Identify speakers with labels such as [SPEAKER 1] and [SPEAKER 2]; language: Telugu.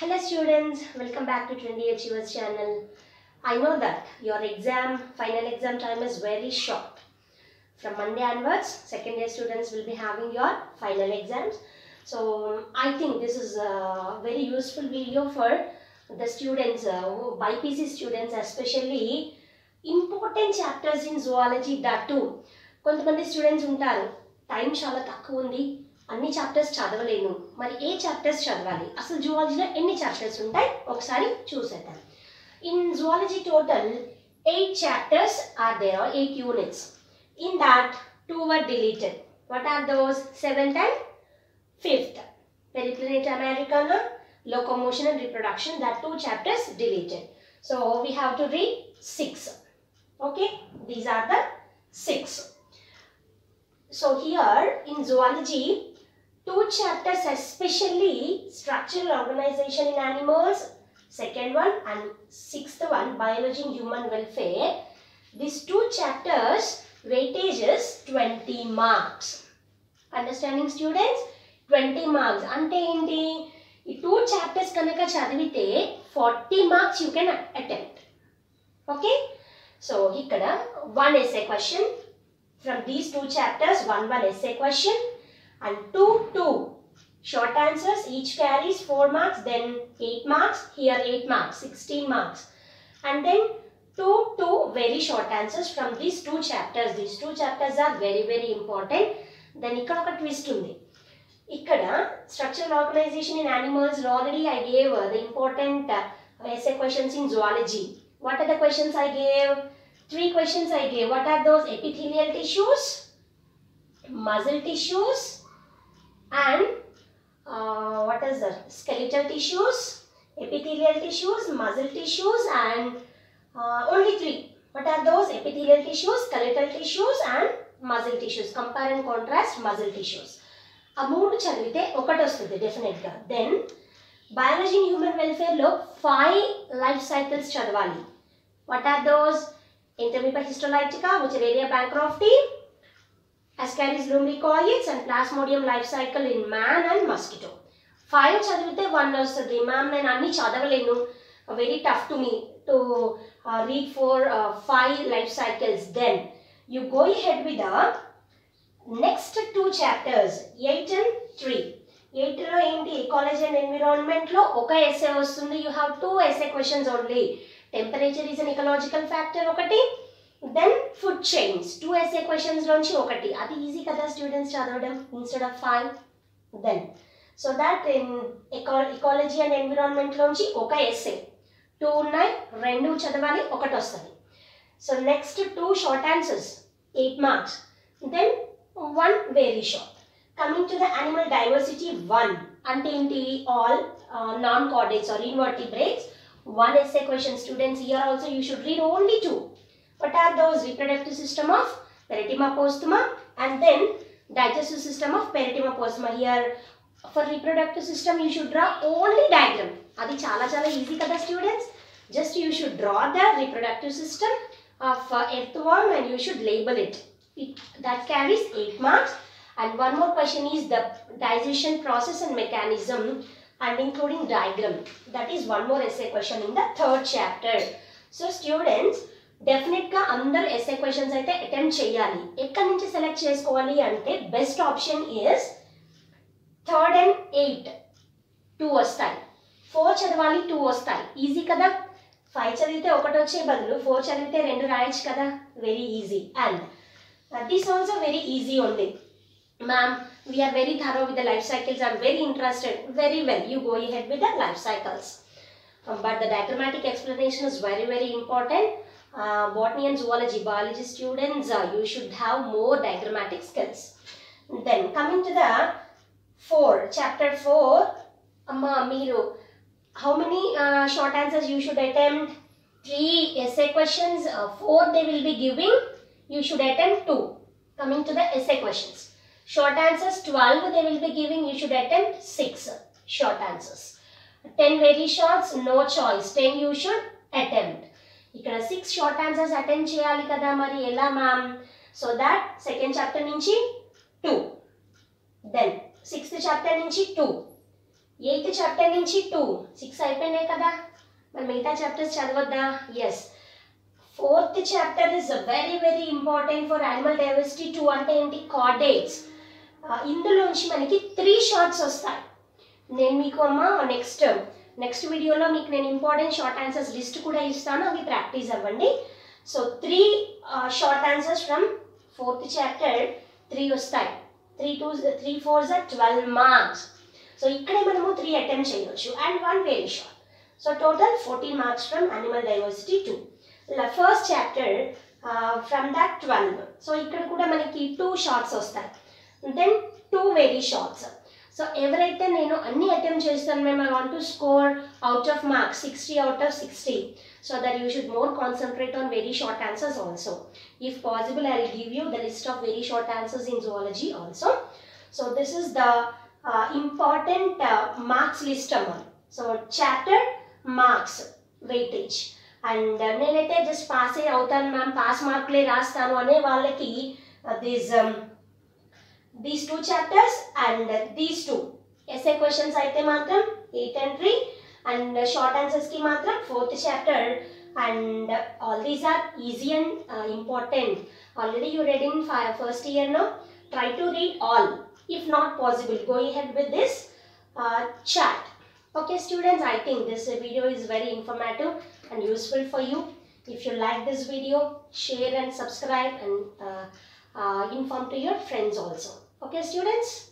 [SPEAKER 1] Hello students, welcome back to 20 Achievers channel. I know that your exam, final exam time is very short. From Monday onwards, second year students will be having your final exams. So I think this is a very useful video for the students, uh, who- BPC students especially important chapters in zoology that too. కొంతమంది స్టూడెంట్స్ ఉంటారు టైం చాలా తక్కువ ఉంది అన్ని చాప్టర్స్ చదవలేను. మరి ఏ చాప్టర్స్ చదవాలి? అసలు జువాలజీలో ఎన్ని చాప్టర్స్ ఉంటాయి? ఒకసారి చూసేద్దాం. In zoology total eight chapters are there are eight units in that two were deleted what are those seventh and fifth periplaneta americana locomotion and reproduction that two chapters deleted. So we have to read six. Okay? These are the six. So here in zoology two chapters especially structural organization in animals second one and sixth one biology and human welfare these two chapters weightage is 20 marks understanding students 20 marks అంటే ఏంటి ఈ టూ చాప్టర్స్ కనుక చదివితే forty marks you can attempt okay so ఇక్కడ one SA question from these two chapters one one SA question and two two short answers each carries 4 marks then 8 marks here 8 marks 16 marks and then two two very short answers from these two chapters these two chapters are very very important then ఇక్కడ ఒక ట్విస్ట్ ఉంది ఇక్కడ structural organisation in animals already I gave the important SA questions in zoology what are the questions I gave three questions I gave what are those epithelial tissues muscle tissues and what is that skeletal tissues epithelial tissues muscle tissues and uh, only three what are those epithelial tissues skeletal tissues and muscle tissues compare and contrast muscle tissues ఆ మూడు చదివితే ఒకటి వస్తుంది డెఫినెట్గా then biology human వెల్ఫేర్లో five life cycles చదవాలి what are those Entamoeba histolytica Wuchereria bancrofti Ascaris lumbricoids and Plasmodium life cycle in man and mosquito. Five చదివితే వన్ వస్తుంది మ్యామ్ నేను అన్ని చదవలేను. Very tough to me to read four five life cycles then you go head with the next two chapters eight and three ఎయిట్లో ఏంటి? కాలేజ్ అండ్ ఎన్విరాన్మెంట్లో ఒక ఎస్ఏ వస్తుంది. You have two SA questions only temperature is an ecological factor ఒకటి. then food chains two SA questions నుంచి ఒకటి అది ఈజీ కదా స్టూడెంట్స్ చదవడం instead of five then so that in ecology and ఎన్విరాన్మెంట్లోంచి ఒక ఎస్ఏ టూ ఉన్నాయి రెండు చదవాలి ఒకటి వస్తుంది so next two short answers eight marks then one very short coming to the animal diversity one అంటే ఏంటి all non chordates are invertebrates one SA question students year also you should read only two what are those reproductive system of peritima postuma and then digestive system of peritima postuma here for reproductive system you should draw only diagram అది చాలా చాలా ఈజీ కదా students just you should draw the reproductive system of earthworm and you should label it it that carries eight marks and one more question is the digestion process and mechanism and including diagram that is one more SA question in the third chapter so students డెఫినెట్గా అందరు ఎస్ఏ క్వశ్చన్స్ అయితే అటెంప్ట్ చేయాలి. ఎక్కడి నుంచి సెలెక్ట్ చేసుకోవాలి అంటే best option is third and eight two వస్తాయి. ఫోర్ చదవాలి టూ వస్తాయి. ఈజీ కదా? ఫైవ్ చదివితే ఒకటి వచ్చే బదులు ఫోర్ చదివితే రెండు రాయొచ్చు కదా? Very easy and this also very easy ఉంది ma'am we're very thorough with the life cycles are very interested very well you go head with the life cycles but the diagrammatic explanation is very very important. Uh, botany and zoology biology students uh, you should have more diagrammatic skills. Then coming to the 4 chapter 4 amma meeru how many uh, short answers you should attempt? Three essay questions uh, four they will be giving you should attempt two. Coming to the essay questions. Short answers 12 they will be giving you should attempt six short answers. 10 very shorts no choice. 10 you should attempt ఇక్కడ సిక్స్ షార్ట్ ఆన్సర్స్ అటెండ్ చేయాలి కదా మరి ఎలా ma'am so that second chapter నుంచి టూ దెన్ సిక్స్త్ చాప్టర్ నుంచి టూ ఎయిత్ చాప్టర్ నుంచి టూ సిక్స్ అయిపోయినాయి కదా. మరి మిగతా chapters చదవద్దా? Yes fourth chapter is very very important for animal diversity two అంటే ఏంటి? కార్డేట్స్ uh, ఇందులోంచి మనకి త్రీ షార్ట్స్ వస్తాయి. నేను మీకు అమ్మ నెక్స్ట్ నెక్స్ట్ వీడియోలో మీకు నేను ఇంపార్టెంట్ షార్ట్ ఆన్సర్స్ లిస్ట్ కూడా ఇస్తాను. అవి ప్రాక్టీస్ అవ్వండి. So three short answers from fourth chapter three వస్తాయి. త్రీ టూ త్రీ ఫోర్ జా ట్వెల్వ్ మార్క్స్ సో ఇక్కడే మనము త్రీ అటెంప్ట్ చేయవచ్చు and one very short so total fourteen marks from animal diversity two first chapter from that twelve so ఇక్కడ కూడా మనకి టూ షార్ట్స్ వస్తాయి. Then two very shorts so ఎవరైతే నేను అన్ని అటెంప్ట్ చేస్తాను మేము I want to score out of marks sixty out of sixty so that you should more concentrate on very short answers also if possible I will give you the list of very short answers in zoology also so this is the important marks list అమ్మ so chapter marks weightage and నేనైతే జస్ట్ పాస్ ఏ అవుతాను మ్యామ్ పాస్ మార్కులే రాస్తాను అనే వాళ్ళకి this these two chapters and these two SA questions అయితే మాత్రం eight and three and short ఆన్సర్స్కి మాత్రం fourth chapter and all these are easy and important already you read in first year no try to read all if not possible go ahead with this uh, chat okay students i think this video is very informative and useful for you if you like this video share and subscribe and uh, uh, inform to your friends also okay students